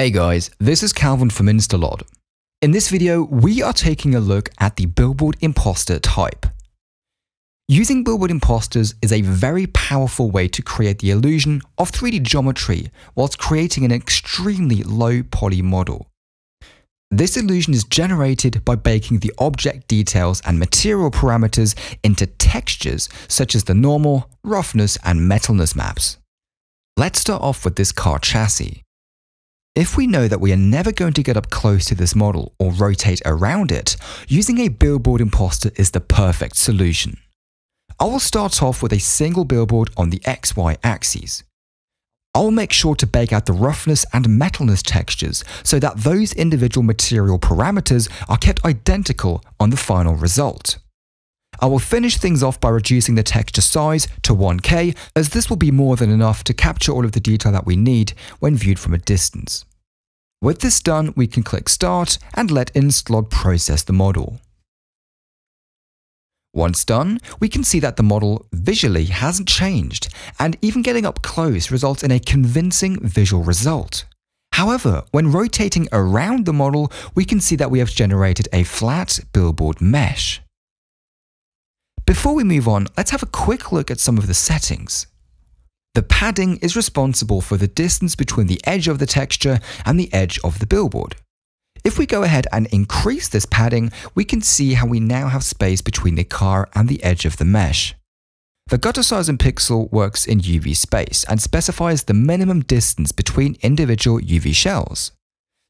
Hey guys, this is Calvin from InstaLOD. In this video, we are taking a look at the billboard imposter type. Using billboard imposters is a very powerful way to create the illusion of 3D geometry whilst creating an extremely low poly model. This illusion is generated by baking the object details and material parameters into textures such as the normal, roughness, and metalness maps. Let's start off with this car chassis. If we know that we are never going to get up close to this model or rotate around it, using a billboard imposter is the perfect solution. I will start off with a single billboard on the XY axes. I'll make sure to bake out the roughness and metalness textures so that those individual material parameters are kept identical on the final result. I will finish things off by reducing the texture size to 1K as this will be more than enough to capture all of the detail that we need when viewed from a distance. With this done, we can click Start and let InstaLOD process the model. Once done, we can see that the model visually hasn't changed, and even getting up close results in a convincing visual result. However, when rotating around the model, we can see that we have generated a flat billboard mesh. Before we move on, let's have a quick look at some of the settings. The padding is responsible for the distance between the edge of the texture and the edge of the billboard. If we go ahead and increase this padding, we can see how we now have space between the car and the edge of the mesh. The gutter size in pixel works in UV space and specifies the minimum distance between individual UV shells.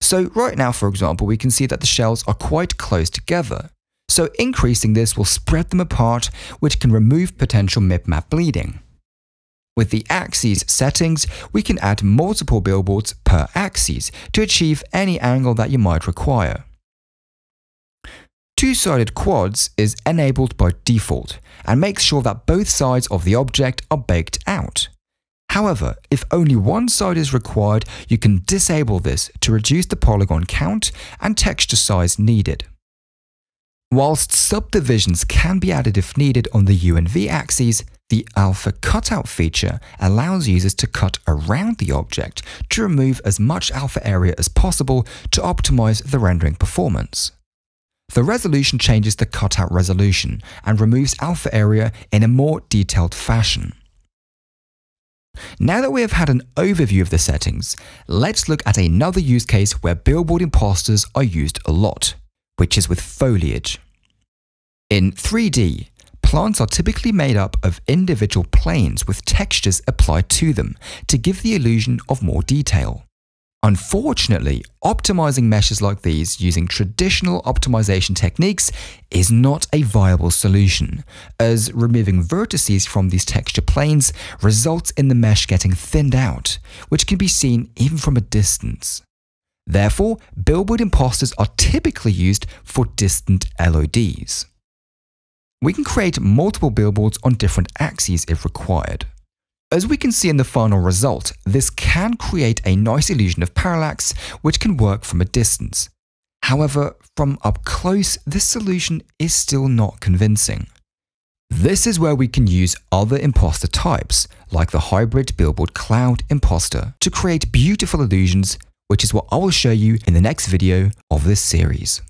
So right now, for example, we can see that the shells are quite close together. So increasing this will spread them apart, which can remove potential mip-map bleeding. With the axes settings, we can add multiple billboards per axis to achieve any angle that you might require. Two-sided quads is enabled by default and makes sure that both sides of the object are baked out. However, if only one side is required, you can disable this to reduce the polygon count and texture size needed. Whilst subdivisions can be added if needed on the U and V axes, the alpha cutout feature allows users to cut around the object to remove as much alpha area as possible to optimize the rendering performance. The resolution changes the cutout resolution and removes alpha area in a more detailed fashion. Now that we have had an overview of the settings, let's look at another use case where billboard imposters are used a lot which is with foliage. In 3D, plants are typically made up of individual planes with textures applied to them to give the illusion of more detail. Unfortunately, optimizing meshes like these using traditional optimization techniques is not a viable solution, as removing vertices from these texture planes results in the mesh getting thinned out, which can be seen even from a distance. Therefore, billboard imposters are typically used for distant LODs. We can create multiple billboards on different axes if required. As we can see in the final result, this can create a nice illusion of parallax which can work from a distance. However, from up close, this solution is still not convincing. This is where we can use other imposter types, like the hybrid billboard cloud imposter, to create beautiful illusions which is what I will show you in the next video of this series.